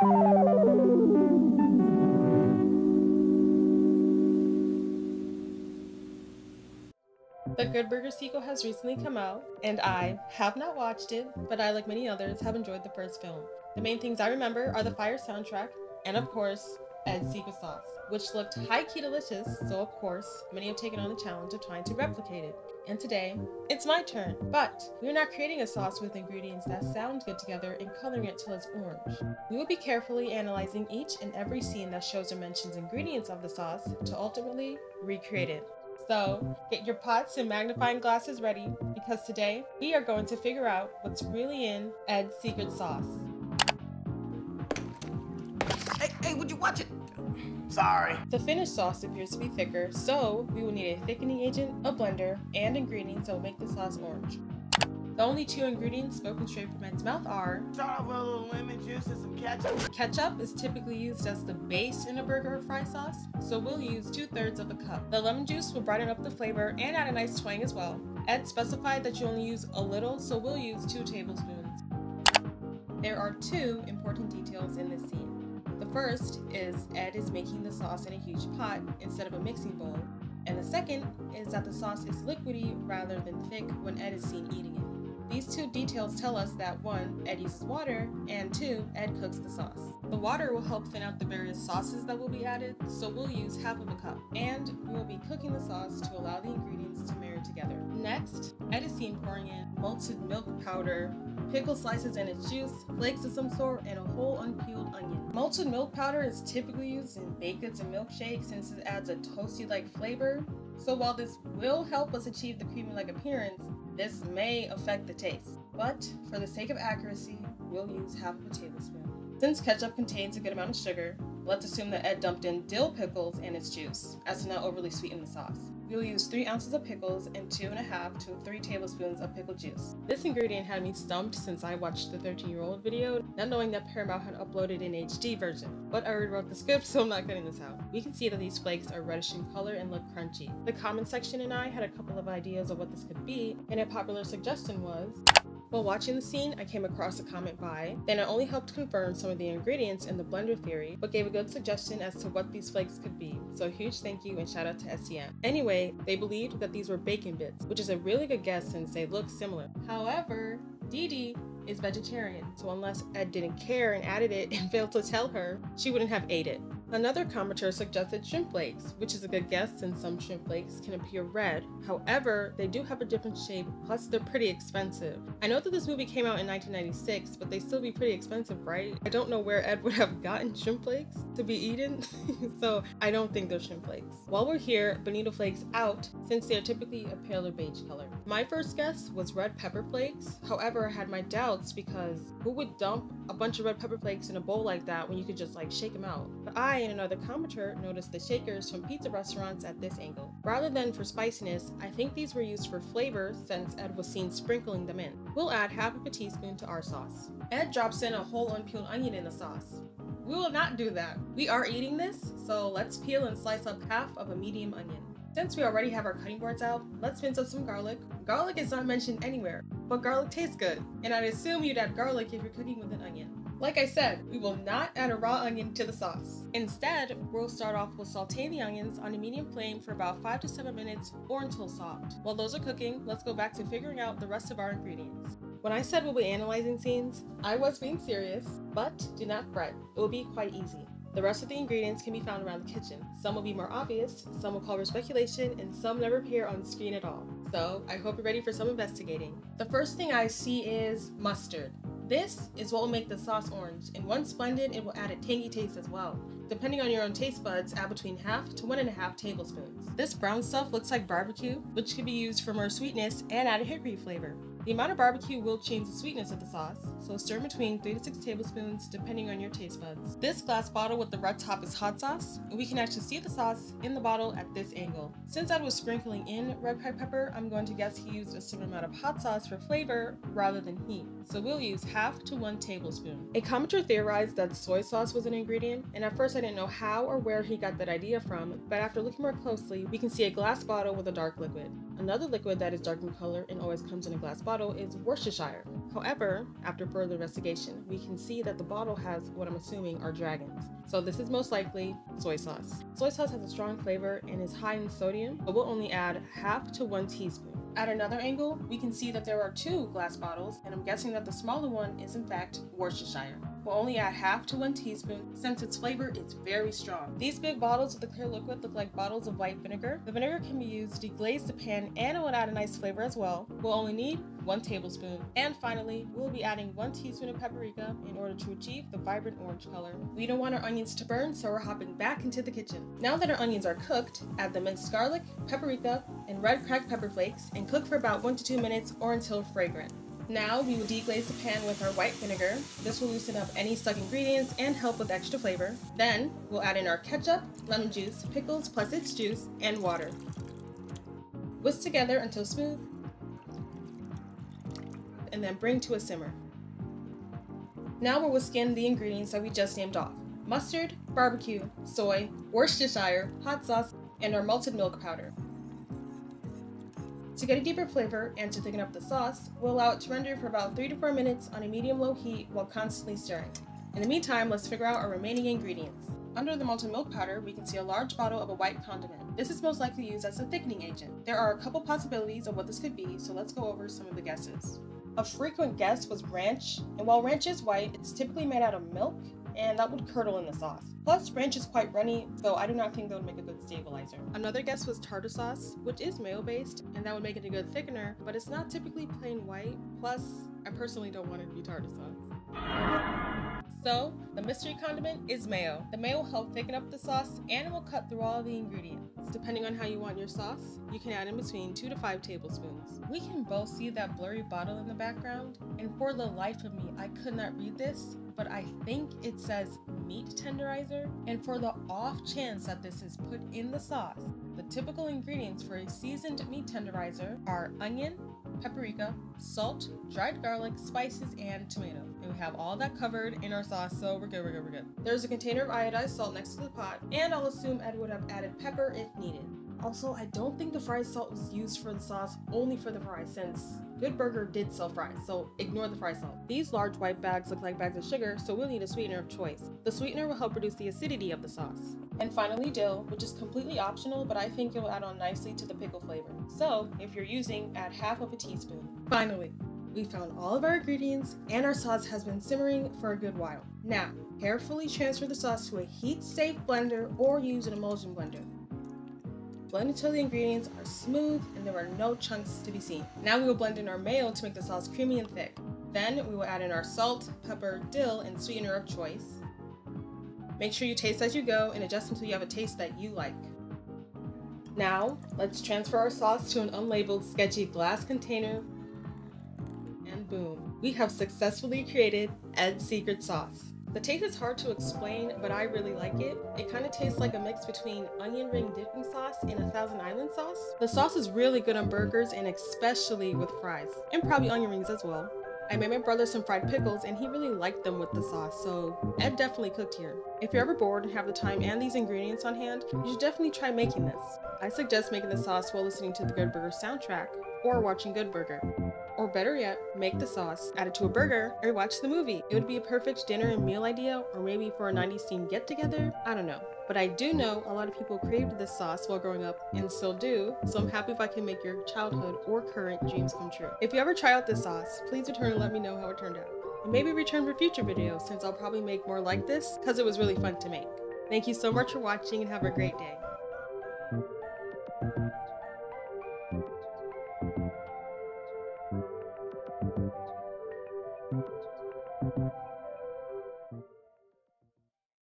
The Good Burger sequel has recently come out, and I have not watched it, but I, like many others, have enjoyed the first film. The main things I remember are the fire soundtrack, and of course, Ed's secret sauce, which looked high-key delicious, so of course, many have taken on the challenge of trying to replicate it. And today, it's my turn, but we're not creating a sauce with ingredients that sound good together and coloring it till it's orange. We will be carefully analyzing each and every scene that shows or mentions ingredients of the sauce to ultimately recreate it. So get your pots and magnifying glasses ready because today we are going to figure out what's really in Ed's secret sauce. Watch it? Sorry. The finished sauce appears to be thicker, so we will need a thickening agent, a blender, and ingredients that will make the sauce orange. The only two ingredients spoken straight from Ed's mouth are Start off with a little lemon juice and some ketchup. Ketchup is typically used as the base in a burger or fry sauce, so we'll use two thirds of a cup. The lemon juice will brighten up the flavor and add a nice twang as well. Ed specified that you only use a little, so we'll use two tablespoons. There are two important details in this scene. First is Ed is making the sauce in a huge pot instead of a mixing bowl, and the second is that the sauce is liquidy rather than thick when Ed is seen eating it. These two details tell us that one, Ed uses water, and two, Ed cooks the sauce. The water will help thin out the various sauces that will be added, so we'll use half of a cup. And we will be cooking the sauce to allow the ingredients to marry together. Next, Ed is seen pouring in malted milk powder, pickle slices and its juice, flakes of some sort, and a whole unpeeled onion. Malted milk powder is typically used in baked goods and milkshakes since it adds a toasty-like flavor. So while this will help us achieve the creamy-like appearance, this may affect the taste, but for the sake of accuracy, we'll use half of a tablespoon. Since ketchup contains a good amount of sugar, let's assume that Ed dumped in dill pickles and its juice, as to not overly sweeten the sauce. We'll use 3 ounces of pickles and 2.5 to 3 tablespoons of pickle juice. This ingredient had me stumped since I watched the 13 year old video, not knowing that Paramount had uploaded an HD version. But I already wrote the script, so I'm not cutting this out. We can see that these flakes are reddish in color and look crunchy. The comment section and I had a couple of ideas of what this could be, and a popular suggestion was while watching the scene, I came across a comment by, they not only helped confirm some of the ingredients in the blender theory, but gave a good suggestion as to what these flakes could be. So a huge thank you and shout out to SEM. Anyway, they believed that these were bacon bits, which is a really good guess since they look similar. However, Dee Dee is vegetarian, so unless Ed didn't care and added it and failed to tell her, she wouldn't have ate it. Another commenter suggested shrimp flakes, which is a good guess since some shrimp flakes can appear red. However, they do have a different shape, plus they're pretty expensive. I know that this movie came out in 1996, but they still be pretty expensive, right? I don't know where Ed would have gotten shrimp flakes to be eaten, so I don't think they're shrimp flakes. While we're here, bonito flakes out, since they are typically a paler beige color. My first guess was red pepper flakes, however I had my doubts because who would dump a bunch of red pepper flakes in a bowl like that when you could just like shake them out? But I and another commenter noticed the shakers from pizza restaurants at this angle. Rather than for spiciness, I think these were used for flavor since Ed was seen sprinkling them in. We'll add half of a teaspoon to our sauce. Ed drops in a whole unpeeled onion in the sauce. We will not do that. We are eating this, so let's peel and slice up half of a medium onion. Since we already have our cutting boards out, let's mince up some garlic. Garlic is not mentioned anywhere, but garlic tastes good, and I'd assume you'd add garlic if you're cooking with an onion. Like I said, we will not add a raw onion to the sauce. Instead, we'll start off with sauteing the onions on a medium flame for about 5 to 7 minutes or until soft. While those are cooking, let's go back to figuring out the rest of our ingredients. When I said we'll be analyzing scenes, I was being serious, but do not fret, it will be quite easy. The rest of the ingredients can be found around the kitchen. Some will be more obvious, some will call for speculation, and some never appear on screen at all. So I hope you're ready for some investigating. The first thing I see is mustard. This is what will make the sauce orange, and once blended, it will add a tangy taste as well. Depending on your own taste buds, add between half to one and a half tablespoons. This brown stuff looks like barbecue, which can be used for more sweetness and add a hickory flavor. The amount of barbecue will change the sweetness of the sauce, so stir between 3 to 6 tablespoons depending on your taste buds. This glass bottle with the red top is hot sauce, and we can actually see the sauce in the bottle at this angle. Since I was sprinkling in red pepper, I'm going to guess he used a similar amount of hot sauce for flavor rather than heat, so we'll use half to 1 tablespoon. A commenter theorized that soy sauce was an ingredient, and at first I didn't know how or where he got that idea from, but after looking more closely, we can see a glass bottle with a dark liquid. Another liquid that is dark in color and always comes in a glass bottle is Worcestershire. However, after further investigation, we can see that the bottle has what I'm assuming are dragons. So this is most likely soy sauce. Soy sauce has a strong flavor and is high in sodium, but we'll only add half to one teaspoon. At another angle, we can see that there are two glass bottles, and I'm guessing that the smaller one is in fact Worcestershire. We'll only add half to one teaspoon since its flavor is very strong. These big bottles with the clear liquid look like bottles of white vinegar. The vinegar can be used to glaze the pan and it will add a nice flavor as well. We'll only need one tablespoon. And finally, we'll be adding one teaspoon of paprika in order to achieve the vibrant orange color. We don't want our onions to burn, so we're hopping back into the kitchen. Now that our onions are cooked, add the minced garlic, paprika, and red cracked pepper flakes and cook for about one to two minutes or until fragrant. Now we will deglaze the pan with our white vinegar. This will loosen up any stuck ingredients and help with extra flavor. Then we'll add in our ketchup, lemon juice, pickles plus its juice, and water. Whisk together until smooth, and then bring to a simmer. Now we'll whisk in the ingredients that we just named off. Mustard, barbecue, soy, Worcestershire, hot sauce, and our malted milk powder. To get a deeper flavor and to thicken up the sauce, we'll allow it to render for about 3 to 4 minutes on a medium-low heat while constantly stirring. In the meantime, let's figure out our remaining ingredients. Under the malted milk powder, we can see a large bottle of a white condiment. This is most likely used as a thickening agent. There are a couple possibilities of what this could be, so let's go over some of the guesses. A frequent guess was ranch, and while ranch is white, it's typically made out of milk, and that would curdle in the sauce. Plus, ranch is quite runny, so I do not think that would make a good stabilizer. Another guess was tartar sauce, which is mayo based, and that would make it a good thickener, but it's not typically plain white. Plus, I personally don't want it to be tartar sauce. So, the mystery condiment is mayo. The mayo will help thicken up the sauce and will cut through all the ingredients. Depending on how you want your sauce, you can add in between 2 to 5 tablespoons. We can both see that blurry bottle in the background, and for the life of me, I could not read this, but I think it says meat tenderizer. And for the off chance that this is put in the sauce, the typical ingredients for a seasoned meat tenderizer are onion, paprika, salt, dried garlic, spices, and tomato. Have all that covered in our sauce, so we're good, we're good, we're good. There's a container of iodized salt next to the pot, and I'll assume Ed would have added pepper if needed. Also, I don't think the fried salt was used for the sauce only for the fries since Good Burger did sell fries, so ignore the fry salt. These large white bags look like bags of sugar, so we'll need a sweetener of choice. The sweetener will help reduce the acidity of the sauce. And finally dill, which is completely optional, but I think it will add on nicely to the pickle flavor. So, if you're using, add half of a teaspoon. Finally, we found all of our ingredients and our sauce has been simmering for a good while. Now, carefully transfer the sauce to a heat-safe blender or use an emulsion blender. Blend until the ingredients are smooth and there are no chunks to be seen. Now we will blend in our mayo to make the sauce creamy and thick. Then we will add in our salt, pepper, dill, and sweetener of choice. Make sure you taste as you go and adjust until you have a taste that you like. Now, let's transfer our sauce to an unlabeled sketchy glass container boom, we have successfully created Ed's Secret Sauce. The taste is hard to explain, but I really like it. It kind of tastes like a mix between onion ring dipping sauce and a Thousand Island sauce. The sauce is really good on burgers and especially with fries, and probably onion rings as well. I made my brother some fried pickles and he really liked them with the sauce, so Ed definitely cooked here. If you're ever bored and have the time and these ingredients on hand, you should definitely try making this. I suggest making the sauce while listening to the Good Burger soundtrack or watching Good Burger. Or better yet, make the sauce, add it to a burger, or watch the movie. It would be a perfect dinner and meal idea, or maybe for a 90s team get together. I don't know. But I do know a lot of people craved this sauce while growing up and still do, so I'm happy if I can make your childhood or current dreams come true. If you ever try out this sauce, please return and let me know how it turned out. And maybe return for future videos since I'll probably make more like this because it was really fun to make. Thank you so much for watching and have a great day.